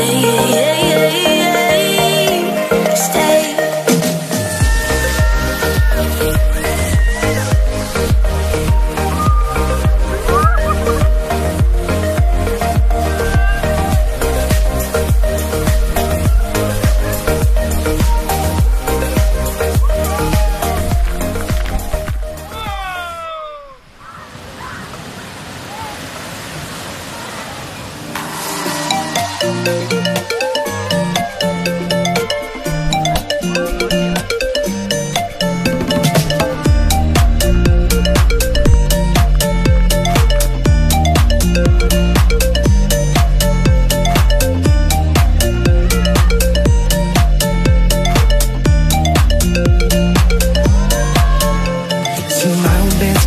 stay.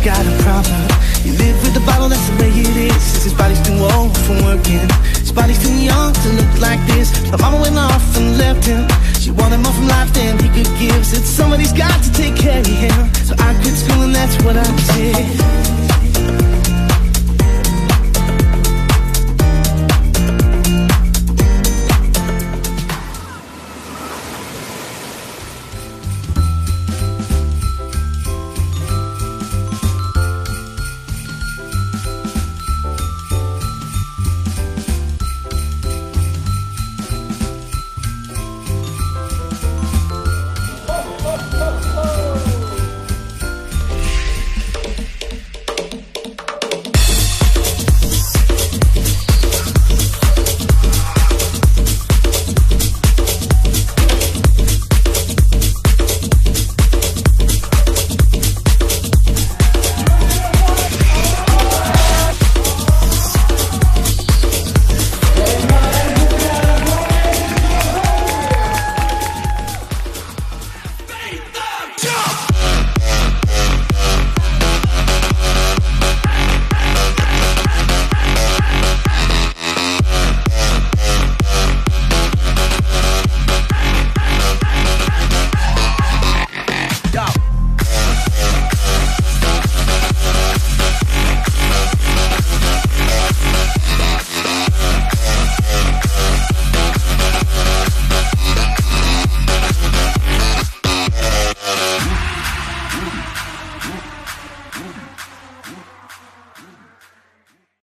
Got a problem. You live with the bottle, that's the way it is. His old for working. What I did.